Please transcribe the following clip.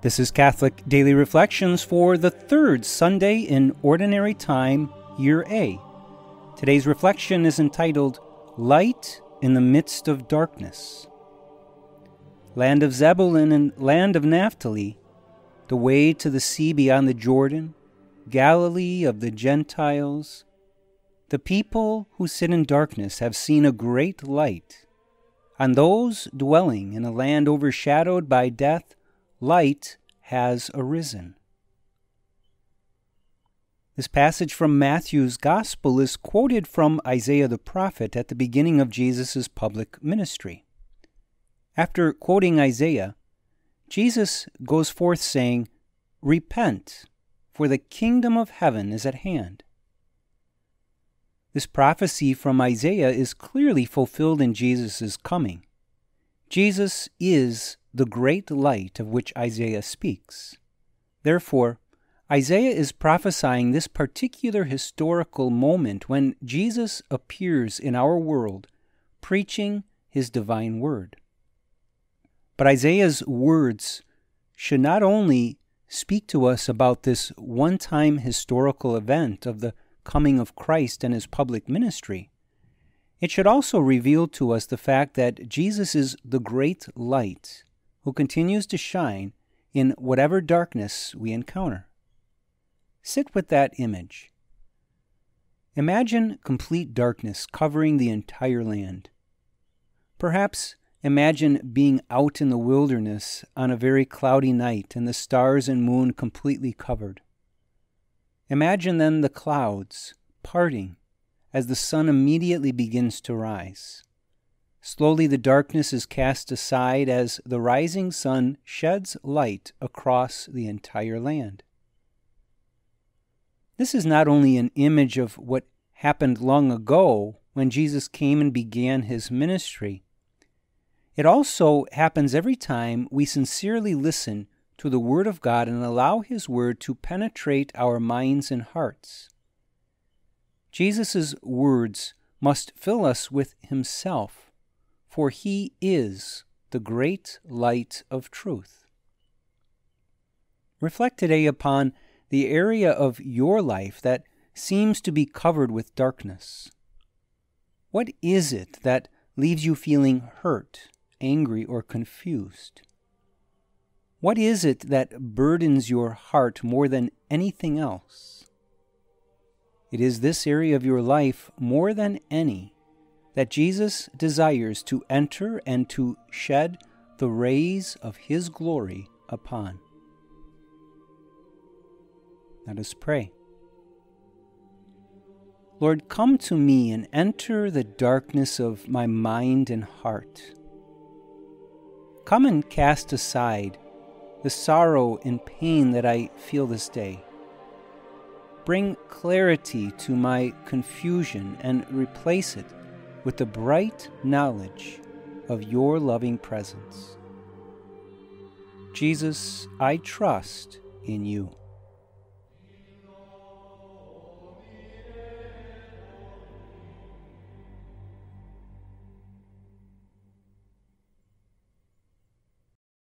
This is Catholic Daily Reflections for the third Sunday in Ordinary Time, Year A. Today's reflection is entitled Light in the Midst of Darkness. Land of Zebulun and land of Naphtali, the way to the sea beyond the Jordan, Galilee of the Gentiles, the people who sit in darkness have seen a great light. On those dwelling in a land overshadowed by death, light has arisen. This passage from Matthew's Gospel is quoted from Isaiah the prophet at the beginning of Jesus' public ministry. After quoting Isaiah, Jesus goes forth saying, Repent, for the kingdom of heaven is at hand. This prophecy from Isaiah is clearly fulfilled in Jesus' coming. Jesus is the great light of which Isaiah speaks. Therefore, Isaiah is prophesying this particular historical moment when Jesus appears in our world preaching his divine word. But Isaiah's words should not only speak to us about this one time historical event of the coming of Christ and his public ministry, it should also reveal to us the fact that Jesus is the great light who continues to shine in whatever darkness we encounter. Sit with that image. Imagine complete darkness covering the entire land. Perhaps imagine being out in the wilderness on a very cloudy night and the stars and moon completely covered. Imagine then the clouds parting as the sun immediately begins to rise. Slowly the darkness is cast aside as the rising sun sheds light across the entire land. This is not only an image of what happened long ago when Jesus came and began his ministry. It also happens every time we sincerely listen to the Word of God and allow His Word to penetrate our minds and hearts. Jesus' words must fill us with Himself, for He is the great light of truth. Reflect today upon the area of your life that seems to be covered with darkness. What is it that leaves you feeling hurt, angry, or confused? What is it that burdens your heart more than anything else? It is this area of your life more than any that Jesus desires to enter and to shed the rays of His glory upon. Let us pray. Lord, come to me and enter the darkness of my mind and heart. Come and cast aside the sorrow and pain that I feel this day. Bring clarity to my confusion and replace it with the bright knowledge of your loving presence. Jesus, I trust in you.